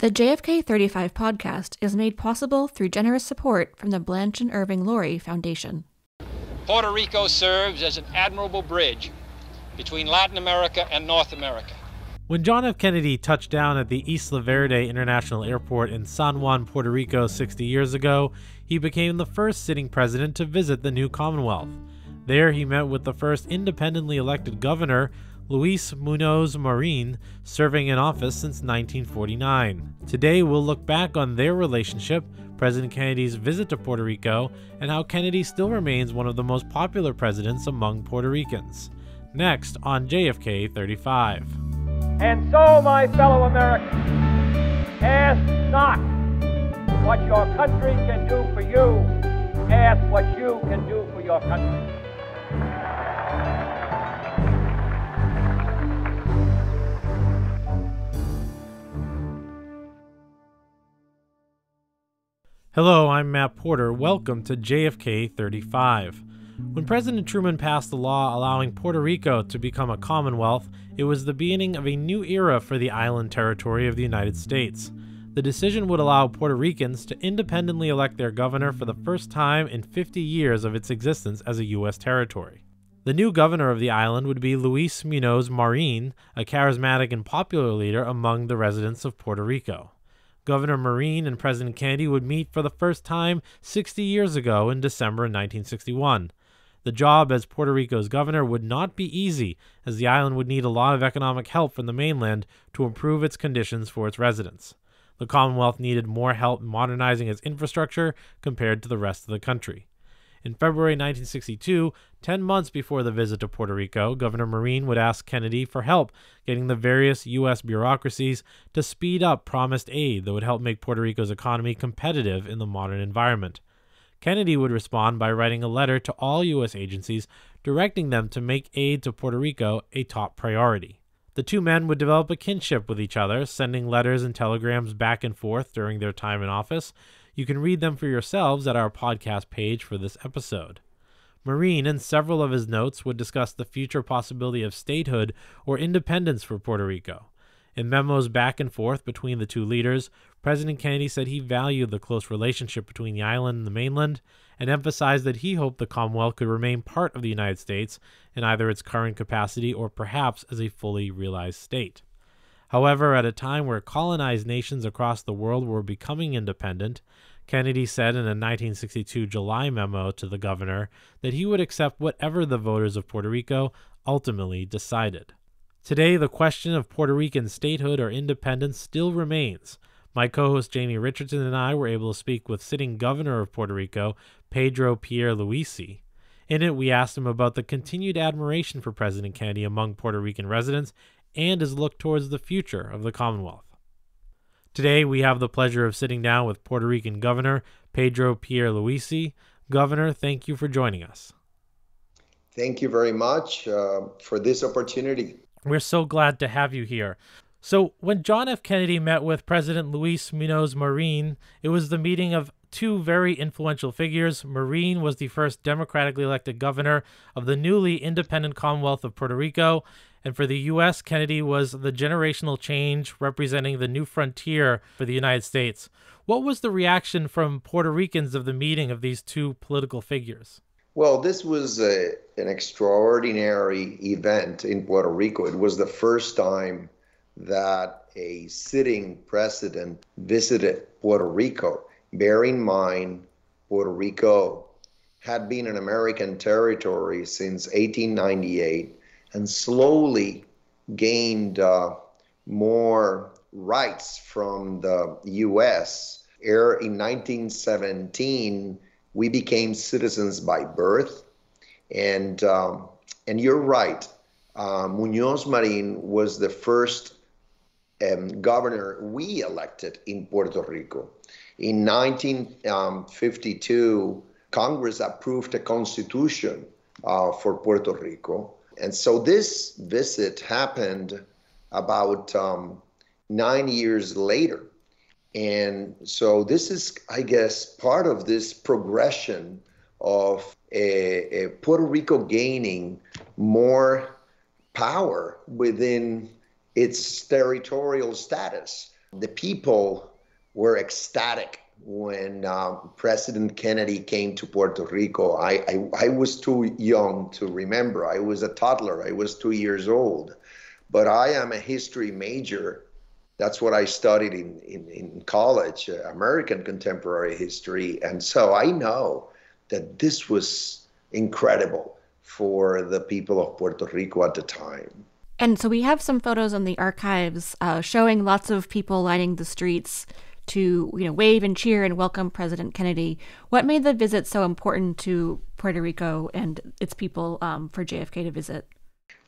The JFK 35 podcast is made possible through generous support from the Blanche and Irving Laurie Foundation. Puerto Rico serves as an admirable bridge between Latin America and North America. When John F. Kennedy touched down at the Isla Verde International Airport in San Juan, Puerto Rico 60 years ago, he became the first sitting president to visit the new Commonwealth. There, he met with the first independently elected governor, Luis Munoz Marin, serving in office since 1949. Today, we'll look back on their relationship, President Kennedy's visit to Puerto Rico, and how Kennedy still remains one of the most popular presidents among Puerto Ricans. Next on JFK 35. And so, my fellow Americans, ask not what your country can do for you, ask what you can do for your country. Hello, I'm Matt Porter. Welcome to JFK 35. When President Truman passed the law allowing Puerto Rico to become a Commonwealth, it was the beginning of a new era for the island territory of the United States. The decision would allow Puerto Ricans to independently elect their governor for the first time in 50 years of its existence as a U.S. territory. The new governor of the island would be Luis Munoz Marin, a charismatic and popular leader among the residents of Puerto Rico. Governor Marin and President Kennedy would meet for the first time 60 years ago in December 1961. The job as Puerto Rico's governor would not be easy, as the island would need a lot of economic help from the mainland to improve its conditions for its residents. The Commonwealth needed more help modernizing its infrastructure compared to the rest of the country. In February 1962, 10 months before the visit to Puerto Rico, Governor Marin would ask Kennedy for help getting the various U.S. bureaucracies to speed up promised aid that would help make Puerto Rico's economy competitive in the modern environment. Kennedy would respond by writing a letter to all U.S. agencies directing them to make aid to Puerto Rico a top priority. The two men would develop a kinship with each other, sending letters and telegrams back and forth during their time in office, you can read them for yourselves at our podcast page for this episode. Marin, and several of his notes would discuss the future possibility of statehood or independence for Puerto Rico. In memos back and forth between the two leaders, President Kennedy said he valued the close relationship between the island and the mainland and emphasized that he hoped the Commonwealth could remain part of the United States in either its current capacity or perhaps as a fully realized state. However, at a time where colonized nations across the world were becoming independent, Kennedy said in a 1962 July memo to the governor that he would accept whatever the voters of Puerto Rico ultimately decided. Today, the question of Puerto Rican statehood or independence still remains. My co host Jamie Richardson and I were able to speak with sitting governor of Puerto Rico, Pedro Pierluisi. In it, we asked him about the continued admiration for President Kennedy among Puerto Rican residents and his look towards the future of the Commonwealth. Today, we have the pleasure of sitting down with Puerto Rican Governor Pedro Pierluisi. Governor, thank you for joining us. Thank you very much uh, for this opportunity. We're so glad to have you here. So, when John F. Kennedy met with President Luis Munoz Marin, it was the meeting of two very influential figures. Marin was the first democratically elected governor of the newly independent Commonwealth of Puerto Rico, and for the U.S., Kennedy was the generational change representing the new frontier for the United States. What was the reaction from Puerto Ricans of the meeting of these two political figures? Well, this was a, an extraordinary event in Puerto Rico. It was the first time that a sitting president visited Puerto Rico. Bear in mind, Puerto Rico had been an American territory since 1898 and slowly gained uh, more rights from the US. In 1917, we became citizens by birth. And, um, and you're right, uh, Munoz Marin was the first um, governor we elected in Puerto Rico. In 1952, um, Congress approved a constitution uh, for Puerto Rico and so this visit happened about um, nine years later. And so this is, I guess, part of this progression of a, a Puerto Rico gaining more power within its territorial status. The people were ecstatic when uh, President Kennedy came to Puerto Rico. I, I, I, was too young to remember. I was a toddler, I was two years old. But I am a history major. That's what I studied in, in, in college, uh, American contemporary history. And so I know that this was incredible for the people of Puerto Rico at the time. And so we have some photos in the archives uh, showing lots of people lining the streets to you know wave and cheer and welcome President Kennedy. What made the visit so important to Puerto Rico and its people um, for JFK to visit?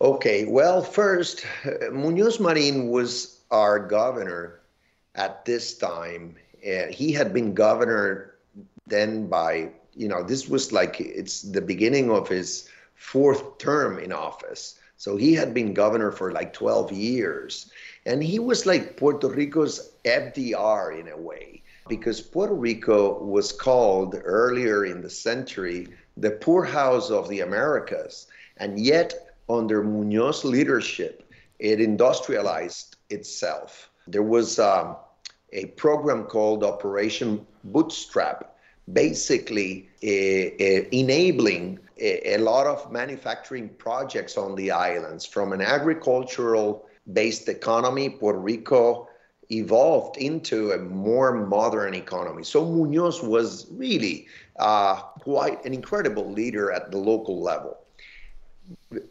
Okay, well, first, Munoz Marin was our governor at this time. Uh, he had been governor then by you know this was like it's the beginning of his fourth term in office. So he had been governor for like 12 years. And he was like Puerto Rico's FDR in a way, because Puerto Rico was called earlier in the century the poorhouse of the Americas. And yet, under Munoz's leadership, it industrialized itself. There was um, a program called Operation Bootstrap, basically uh, uh, enabling a, lot of manufacturing projects on the islands from an agricultural based economy. Puerto Rico evolved into a more modern economy. So Munoz was really uh, quite an incredible leader at the local level.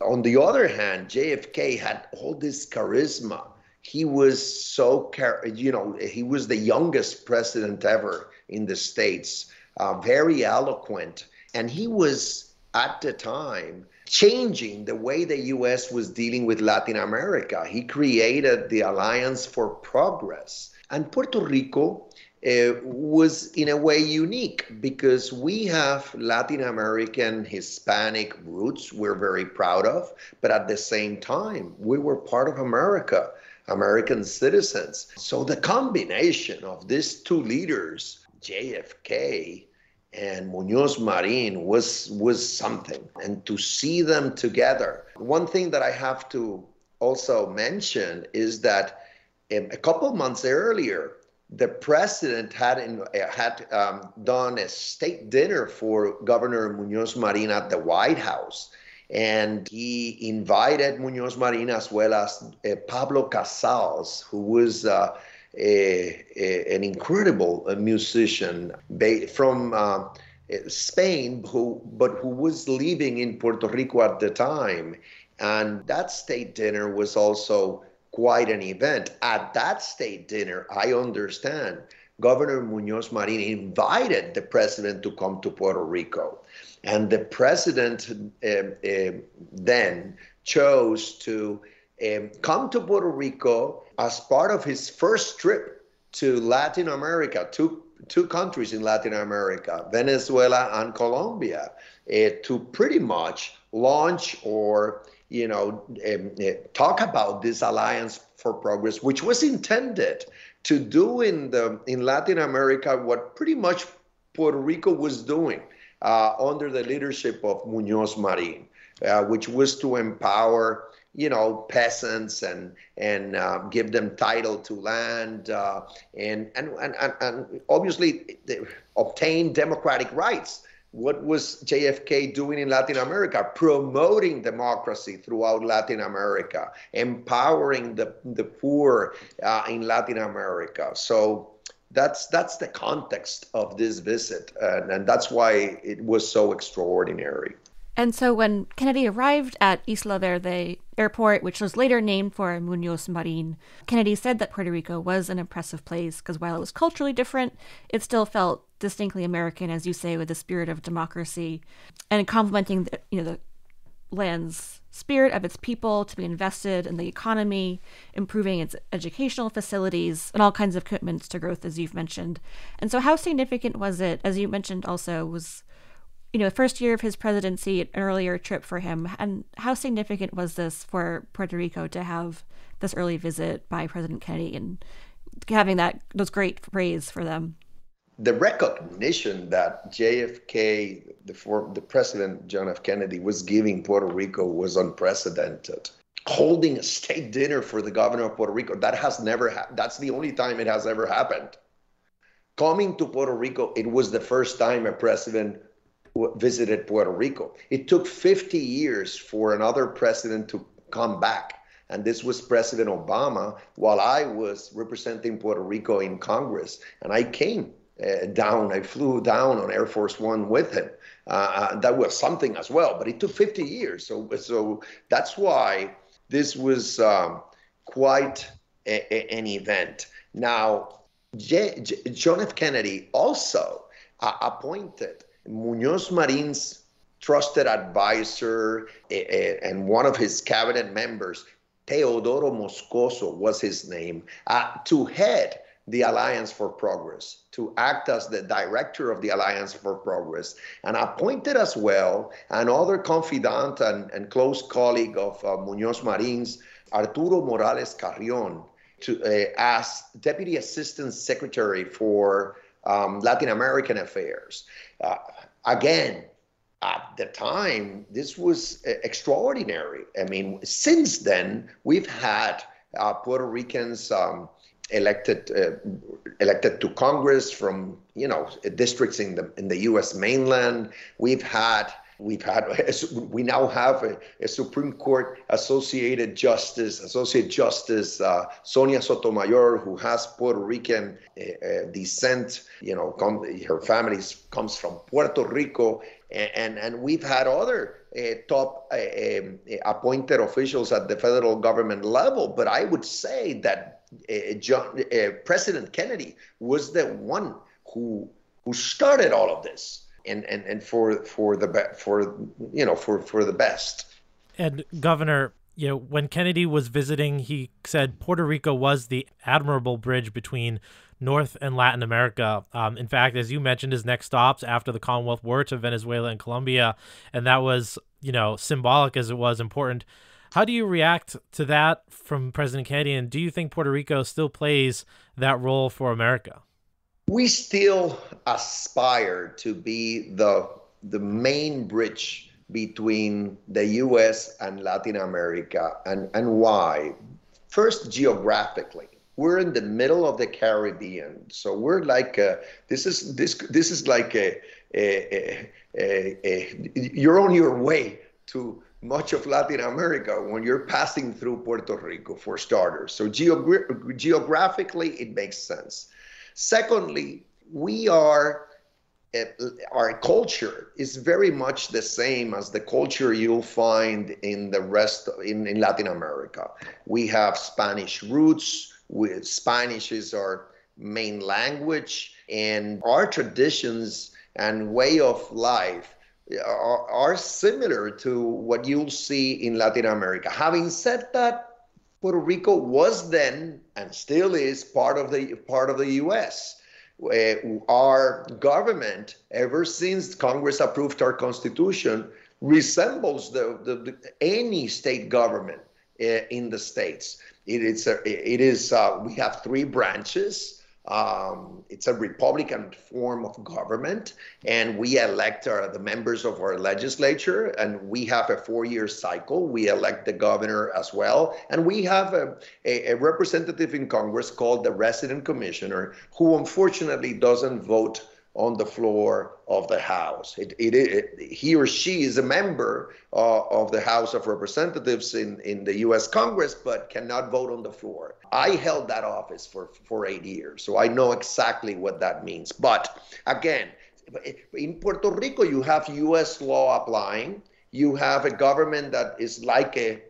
On the other hand, JFK had all this charisma. He was so, you know, he was the youngest president ever in the States, uh, very eloquent. And he was, at the time, changing the way the US was dealing with Latin America. He created the Alliance for Progress. And Puerto Rico uh, was in a way unique because we have Latin American Hispanic roots we're very proud of, but at the same time, we were part of America, American citizens. So the combination of these two leaders, JFK and Munoz Marin was was something. And to see them together. One thing that I have to also mention is that um, a couple months earlier, the president had in, had um, done a state dinner for Governor Munoz Marin at the White House. And he invited Munoz Marin as well as uh, Pablo Casals, who was uh, a, an incredible uh, musician from uh, Spain, who but who was living in Puerto Rico at the time, and that state dinner was also quite an event. At that state dinner, I understand Governor Munoz Marin invited the president to come to Puerto Rico. And the president uh, uh, then chose to um, come to Puerto Rico as part of his first trip to Latin America, two, two countries in Latin America, Venezuela and Colombia, uh, to pretty much launch or you know um, uh, talk about this alliance for progress, which was intended to do in the in Latin America what pretty much Puerto Rico was doing uh, under the leadership of Munoz Marin, uh, which was to empower you know peasants and and uh, give them title to land uh, and, and and and obviously obtain democratic rights what was JFK doing in Latin America? Promoting democracy throughout Latin America, empowering the, the poor uh, in Latin America. So that's that's the context of this visit, and, and that's why it was so extraordinary. And so when Kennedy arrived at Isla Verde Airport, which was later named for Munoz Marin, Kennedy said that Puerto Rico was an impressive place because while it was culturally different, it still felt distinctly American, as you say, with the spirit of democracy and complementing the, you know, the land's spirit of its people to be invested in the economy, improving its educational facilities, and all kinds of commitments to growth, as you've mentioned. And so, how significant was it, as you mentioned also, was you know, first year of his presidency, an earlier trip for him, and how significant was this for Puerto Rico to have this early visit by President Kennedy and having that those great praise for them? The recognition that JFK, the, for, the president John F. Kennedy, was giving Puerto Rico was unprecedented. holding a state dinner for the governor of Puerto Rico. That has never happened. That's the only time it has ever happened. Coming to Puerto Rico, it was the first time a president visited Puerto Rico. It took 50 years for another president to come back. And this was President Obama while I was representing Puerto Rico in Congress. And I came uh, down, I flew down on Air Force One with him. Uh, uh that was something as well, but it took 50 years. So, so that's why this was um, quite a, a, an event. Now, J- J- John F. Kennedy also uh, appointed Munoz Marin's trusted advisor and one of his cabinet members, Teodoro Moscoso was his name, uh, to head the Alliance for Progress, to act as the director of the Alliance for Progress, and appointed as well another confidant and, and close colleague of uh, Munoz Marin's, Arturo Morales Carrion, to, uh, as Deputy Assistant Secretary for um, Latin American Affairs. Uh, again, at the time, this was uh, extraordinary. I mean, since then, we've had uh, Puerto Ricans um, elected uh, elected to Congress from you know districts in the in the U.S. mainland. We've had We've had we now have a, a, Supreme Court Associated Justice, Associate Justice uh, Sonia Sotomayor, who has Puerto Rican uh, descent. You know, come, her family comes from Puerto Rico, and and, and we've had other uh, top uh, um, appointed officials at the federal government level. But I would say that uh, John, President Kennedy was the one who who started all of this and and, and for for the for you know for for the best. And Governor, you know, when Kennedy was visiting, he said Puerto Rico was the admirable bridge between North and Latin America. Um, in fact, as you mentioned, his next stops after the Commonwealth were to Venezuela and Colombia, and that was, you know, symbolic as it was important. How do you react to that from President Kennedy, and do you think Puerto Rico still plays that role for America? We still aspire to be the the main bridge between the US and Latin America and, and why? First, geographically. We're in the middle of the Caribbean. So we're like a, this is this this is like a, a, a, a you're on your way to much of Latin America when you're passing through Puerto Rico for starters. So geogra- geographically it makes sense. Secondly, we are eh, our culture is very much the same as the culture you'll find in the rest in, in Latin America. We have Spanish roots. With Spanish is our main language, and our traditions and way of life are, are similar to what you'll see in Latin America. Having said that, Puerto Rico was then and still is part of the part of the U.S. Uh, our government, ever since Congress approved our Constitution, resembles the, the, the any state government uh, in the states. It is it is uh, we have three branches um, it's a Republican form of government, and we elect our, the members of our legislature, and we have a four-year cycle. We elect the governor as well, and we have a, a, a representative in Congress called the resident commissioner, who unfortunately doesn't vote on the floor of the House. It, it, it, he or she is a member uh, of the House of Representatives in, in the U.S. Congress, but cannot vote on the floor. I held that office for, for eight years, so I know exactly what that means. But again, in Puerto Rico, you have U.S. law applying. You have a government that is like a,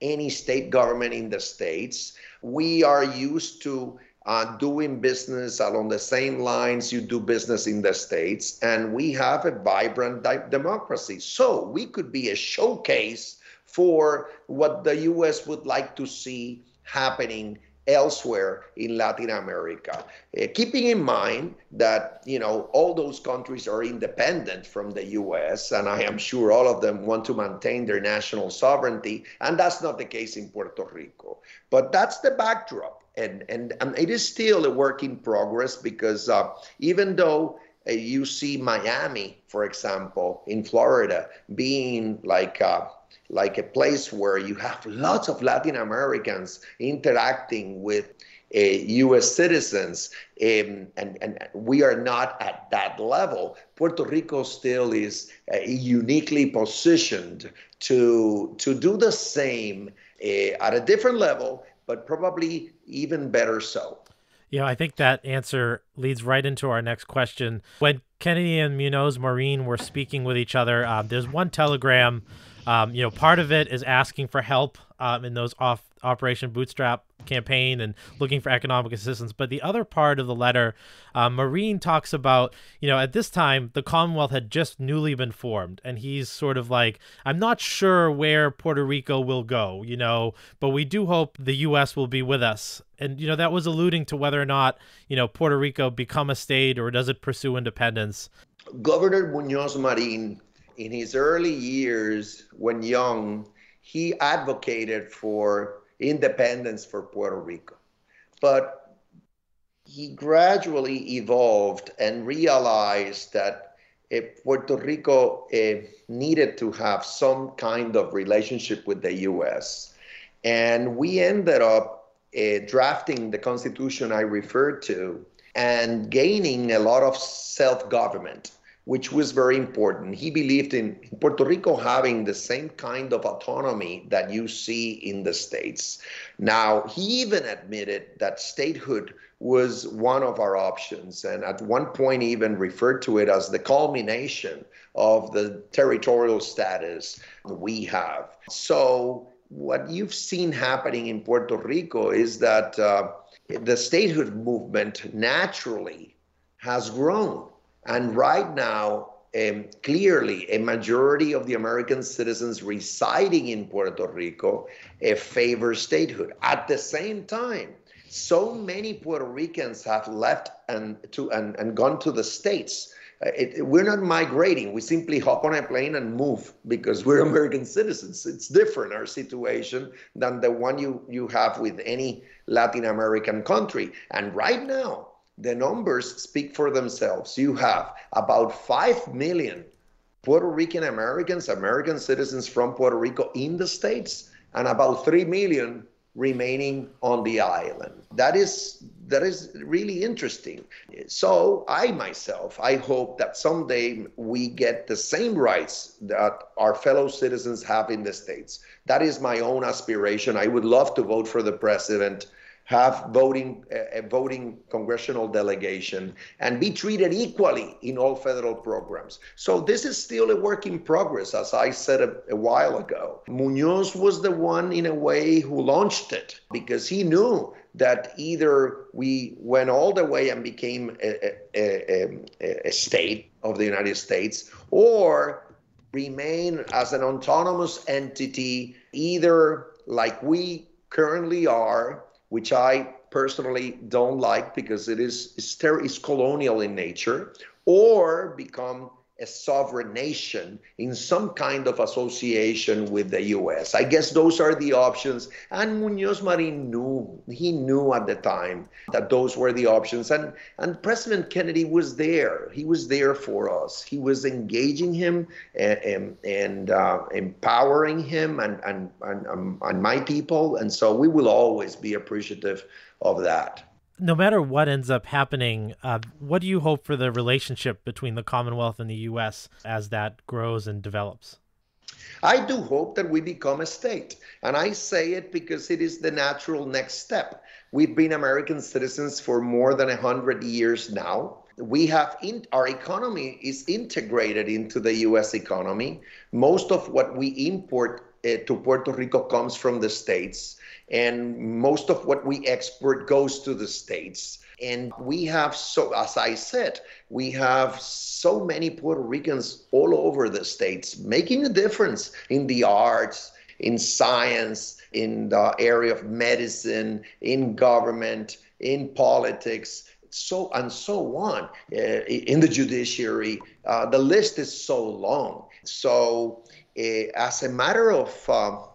any state government in the states. We are used to uh, doing business along the same lines you do business in the States. And we have a vibrant democracy. So we could be a showcase for what the US would like to see happening elsewhere in Latin America. Uh, keeping in mind that, you know, all those countries are independent from the US, and I am sure all of them want to maintain their national sovereignty, and that's not the case in Puerto Rico. But that's the backdrop and and, and it is still a work in progress because uh, even though uh, you see Miami, for example, in Florida, being like uh, like a place where you have lots of Latin Americans interacting with uh, U.S. citizens, um, and, and we are not at that level. Puerto Rico still is uh, uniquely positioned to to do the same uh, at a different level, but probably even better so. Know, I think that answer leads right into our next question. When Kennedy and Munoz Marin were speaking with each other, um, there's one telegram. Um, you know, part of it is asking for help um, in those off Operation Bootstrap campaign and looking for economic assistance. But the other part of the letter, uh, Marin talks about, you know, at this time, the Commonwealth had just newly been formed. And he's sort of like, I'm not sure where Puerto Rico will go, you know, but we do hope the U.S. will be with us. And, you know, that was alluding to whether or not, you know, Puerto Rico become a state or does it pursue independence. Governor Munoz Marin, in his early years, when young, he advocated for independence for Puerto Rico. But he gradually evolved and realized that uh, Puerto Rico uh, needed to have some kind of relationship with the US. And we ended up uh, drafting the constitution I referred to and gaining a lot of self government which was very important. He believed in Puerto Rico having the same kind of autonomy that you see in the States. Now, he even admitted that statehood was one of our options, and at one point, even referred to it as the culmination of the territorial status we have. So, what you've seen happening in Puerto Rico is that uh, the statehood movement naturally has grown and right now, um, clearly, a majority of the American citizens residing in Puerto Rico uh, favor statehood. At the same time, so many Puerto Ricans have left and to and, and gone to the states. Uh, it, we're not migrating. We simply hop on a plane and move because we're American citizens. It's different our situation than the one you you have with any Latin American country. And right now, the numbers speak for themselves. You have about 5 million Puerto Rican Americans, American citizens from Puerto Rico in the States, and about 3 million remaining on the island. That is that is really interesting. So I myself, I hope that someday we get the same rights that our fellow citizens have in the States. That is my own aspiration. I would love to vote for the president have voting a voting congressional delegation and be treated equally in all federal programs. So this is still a work in progress, as I said a, a while ago. Munoz was the one, in a way, who launched it because he knew that either we went all the way and became a, a, a, a, state of the United States or remain as an autonomous entity, either like we currently are, which I personally don't like because it is, is colonial in nature, or become a sovereign nation in some kind of association with the US. I guess those are the options. And Munoz Marin knew, he knew at the time that those were the options. And, and President Kennedy was there. He was there for us. He was engaging him and, and, and uh, empowering him and, and, and, um, and my people. And so we will always be appreciative of that no matter what ends up happening, uh, what do you hope for the relationship between the Commonwealth and the U.S. as that grows and develops? I do hope that we become a state. And I say it because it is the natural next step. We've been American citizens for more than 100 years now. We have in, our economy is integrated into the US economy. Most of what we import uh, to Puerto Rico comes from the states and most of what we export goes to the states. And we have so as i said we have so many puerto ricans all over the states making a difference in the arts in science in the area of medicine in government in politics so and so on uh, in the judiciary. Uh, the list is so long. So uh, as a matter of um,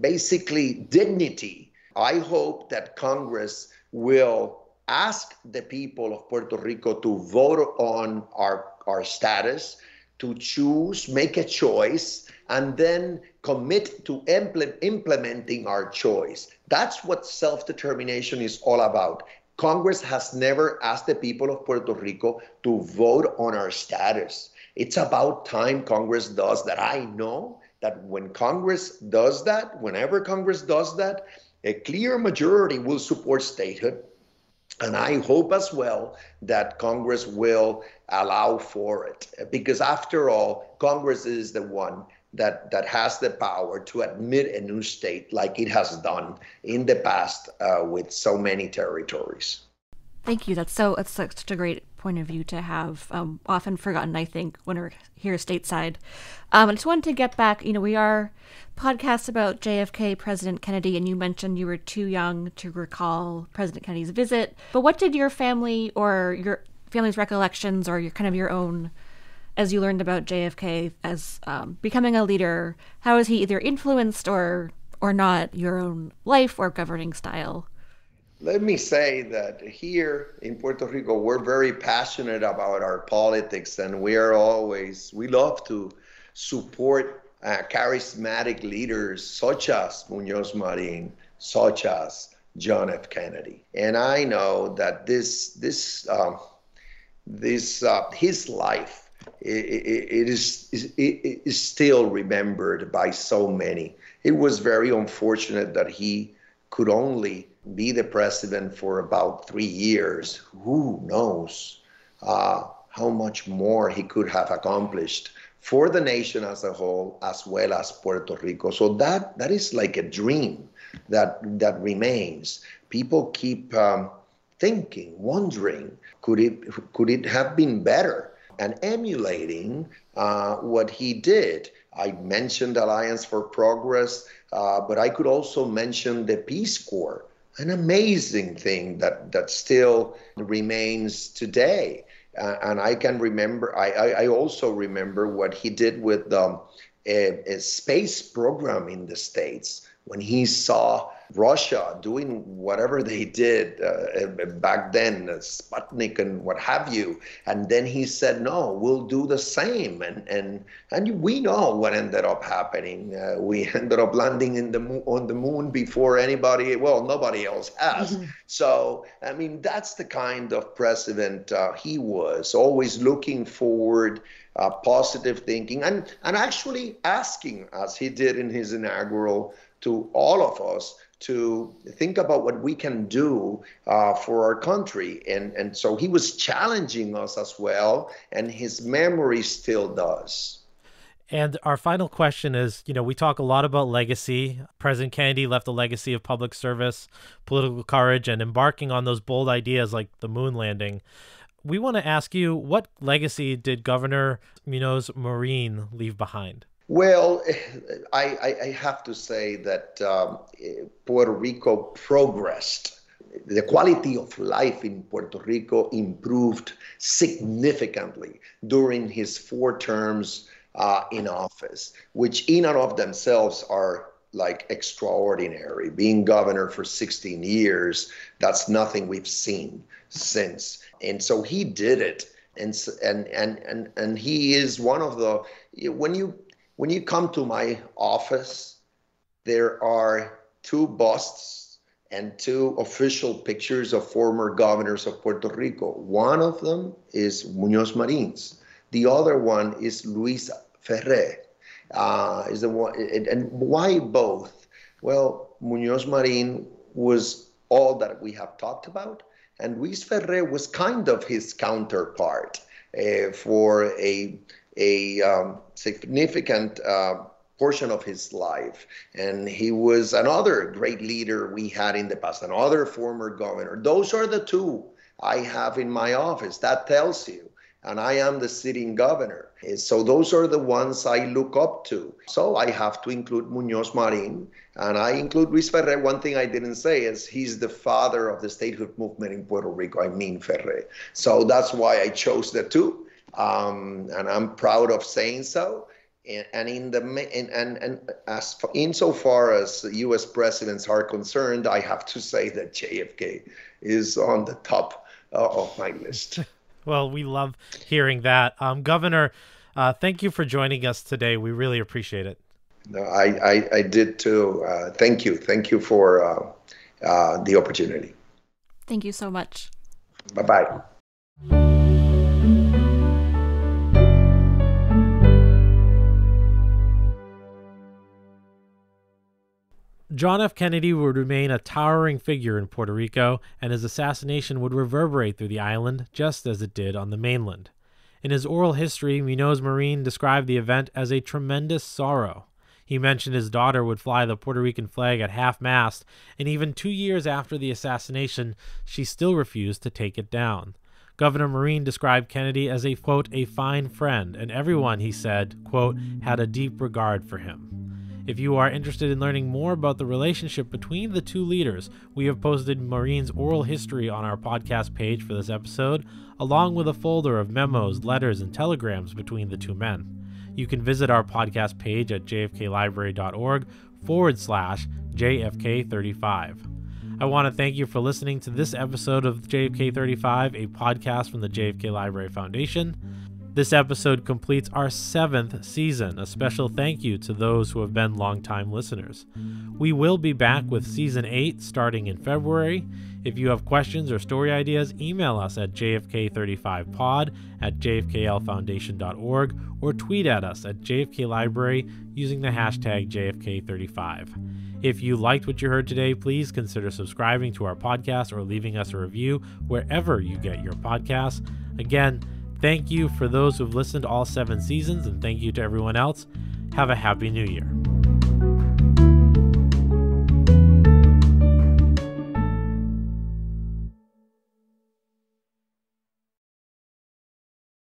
basically dignity. I hope that Congress will ask the people of Puerto Rico to vote on our, our status, to choose, make a choice, and then commit to impl- implementing our choice. That's what self determination is all about. Congress has never asked the people of Puerto Rico to vote on our status. It's about time Congress does that. I know that when Congress does that, whenever Congress does that, a clear majority will support statehood. And I hope as well that Congress will allow for it. Because after all, Congress is the one that, that has the power to admit a new state like it has done in the past uh, with so many territories. Thank you. That's so that's such a great point of view to have. Um, often forgotten, I think, when we're here stateside. Um, I just wanted to get back. You know, we are podcasts about JFK, President Kennedy, and you mentioned you were too young to recall President Kennedy's visit. But what did your family or your family's recollections or your kind of your own as you learned about JFK as um, becoming a leader, how has he either influenced or or not your own life or governing style? Let me say that here in Puerto Rico, we're very passionate about our politics, and we are always we love to support uh, charismatic leaders such as Munoz Marin, such as John F. Kennedy. And I know that this this um, this uh, his life it, it is it is still remembered by so many. It was very unfortunate that he could only be the president for about three years. Who knows uh, how much more he could have accomplished for the nation as a whole, as well as Puerto Rico. So that that is like a dream that that remains. People keep um, thinking, wondering, could it could it have been better? and emulating uh, what he did. I mentioned Alliance for Progress, uh, but I could also mention the Peace Corps, an amazing thing that, that still remains today. Uh, and I can remember, I, I, I, also remember what he did with um, a, a space program in the States when he saw Russia doing whatever they did uh, back then, uh, Sputnik and what have you. And then he said, no, we'll do the same. And, and, and we know what ended up happening. Uh, we ended up landing in the on the moon before anybody, well, nobody else has. Mm-hmm. So, I mean, that's the kind of president uh, he was, always looking forward, uh, positive thinking, and, and actually asking, as he did in his inaugural, to all of us to think about what we can do uh, for our country. And, and so he was challenging us as well, and his memory still does. And our final question is you know, we talk a lot about legacy. President Kennedy left a legacy of public service, political courage, and embarking on those bold ideas like the moon landing. We want to ask you what legacy did Governor Munoz Marin leave behind? Well, I, I, have to say that um, Puerto Rico progressed. The quality of life in Puerto Rico improved significantly during his four terms uh, in office, which in and of themselves are like extraordinary. Being governor for 16 years, that's nothing we've seen since. And so he did it. And, and, and, and, and he is one of the, when you when you come to my office, there are two busts and two official pictures of former governors of Puerto Rico. One of them is Munoz Marin's. The other one is Luis Ferre. Uh, is the one, and why both? Well, Munoz Marin was all that we have talked about, and Luis Ferre was kind of his counterpart uh, for a a um, significant uh, portion of his life. And he was another great leader we had in the past, another former governor. Those are the two I have in my office. That tells you. And I am the sitting governor. So those are the ones I look up to. So I have to include Munoz Marin and I include Luis Ferre. One thing I didn't say is he's the father of the statehood movement in Puerto Rico. I mean Ferre. So that's why I chose the two um, and I'm proud of saying so. And, and in the and, and, and as insofar as U.S. presidents are concerned, I have to say that JFK is on the top uh, of my list. well, we love hearing that, um, Governor. Uh, thank you for joining us today. We really appreciate it. No, I, I, I did too. Uh, thank you. Thank you for uh, uh, the opportunity. Thank you so much. Bye bye. John F. Kennedy would remain a towering figure in Puerto Rico, and his assassination would reverberate through the island just as it did on the mainland. In his oral history, Munoz Marin described the event as a tremendous sorrow. He mentioned his daughter would fly the Puerto Rican flag at half mast, and even two years after the assassination, she still refused to take it down. Governor Marin described Kennedy as a quote, a fine friend, and everyone, he said, quote, had a deep regard for him. If you are interested in learning more about the relationship between the two leaders, we have posted Marin's oral history on our podcast page for this episode, along with a folder of memos, letters, and telegrams between the two men. You can visit our podcast page at jfklibrary.org forward slash JFK35. I want to thank you for listening to this episode of JFK35, a podcast from the JFK Library Foundation. This episode completes our seventh season. A special thank you to those who have been longtime listeners. We will be back with season 8 starting in February. If you have questions or story ideas, email us at jfk35pod at jfklfoundation.org or tweet at us at jfklibrary using the hashtag JFK35. If you liked what you heard today, please consider subscribing to our podcast or leaving us a review wherever you get your podcasts. Again, Thank you for those who've listened all seven seasons, and thank you to everyone else. Have a happy new year.